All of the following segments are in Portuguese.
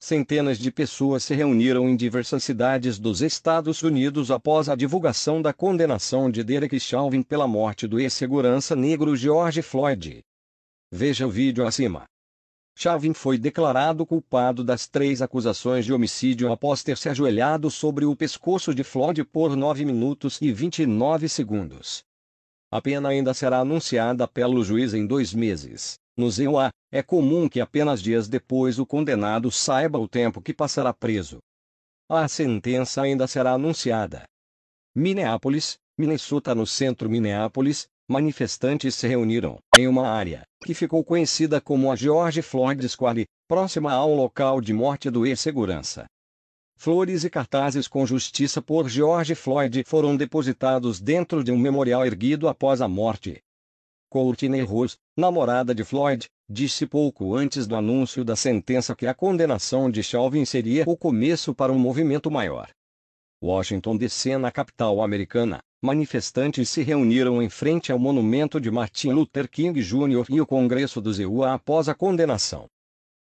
centenas de pessoas se reuniram em diversas cidades dos Estados Unidos após a divulgação da condenação de Derek Chauvin pela morte do ex-segurança negro George Floyd. Veja o vídeo acima. Chauvin foi declarado culpado das três acusações de homicídio após ter se ajoelhado sobre o pescoço de Floyd por 9 minutos e 29 segundos. A pena ainda será anunciada pelo juiz em dois meses. No ZEUA, é comum que apenas dias depois o condenado saiba o tempo que passará preso. A sentença ainda será anunciada. Minneapolis, Minnesota No centro Minneapolis, manifestantes se reuniram em uma área que ficou conhecida como a George Floyd Square, próxima ao local de morte do ex-segurança. Flores e cartazes com justiça por George Floyd foram depositados dentro de um memorial erguido após a morte. Courtney Rose, namorada de Floyd, disse pouco antes do anúncio da sentença que a condenação de Chauvin seria o começo para um movimento maior. Washington DC na capital americana, manifestantes se reuniram em frente ao monumento de Martin Luther King Jr. e o Congresso do ZEUA após a condenação.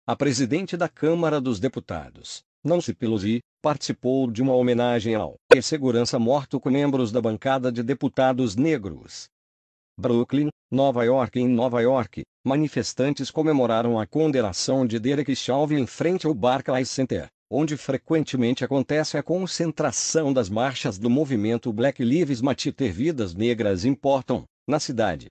A presidente da Câmara dos Deputados, Nancy Pelosi, participou de uma homenagem ao ex-segurança morto com membros da bancada de deputados negros. Brooklyn, Nova York Em Nova York, manifestantes comemoraram a condenação de Derek Chauvin em frente ao Barclays Center onde frequentemente acontece a concentração das marchas do movimento Black Lives Matter Vidas Negras Importam, na cidade.